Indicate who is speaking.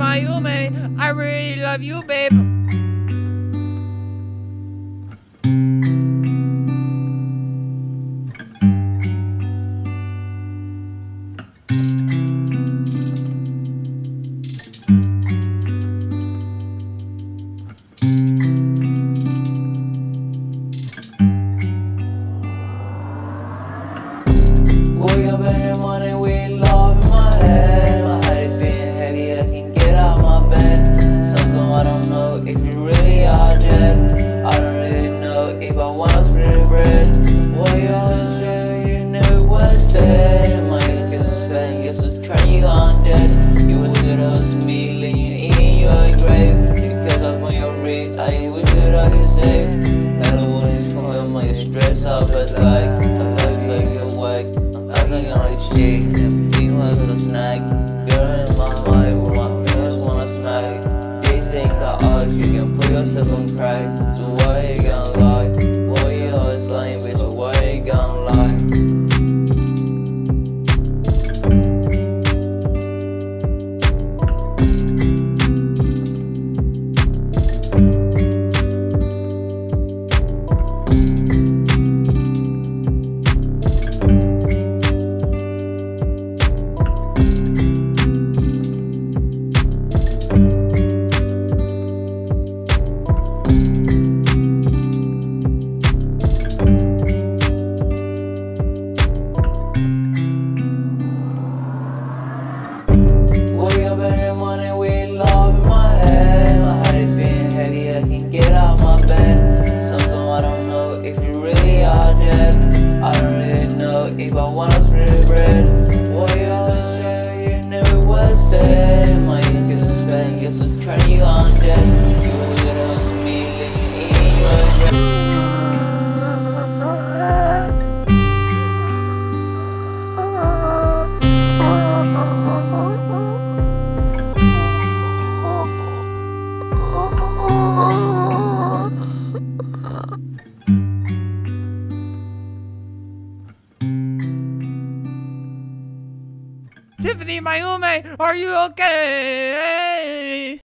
Speaker 1: Mayume, I really love you, babe.
Speaker 2: Wake up every you really are dead. I don't really know if I wanna split bread. What you always say, you know what said. My guess is spent, guess it's turning you on dead. You wish that I was me laying in your grave. Because I'm on your wrist, I wish that I could save. Hello, when it's coming, my stress out, but like, I feel like you're whack. I'm acting like shit, and feeling so snag. Girl think that oh, you can put yourself on crack. So why you gonna lie? If I wanna split bread. What you you never was said.
Speaker 1: Tiffany Mayume, are you okay?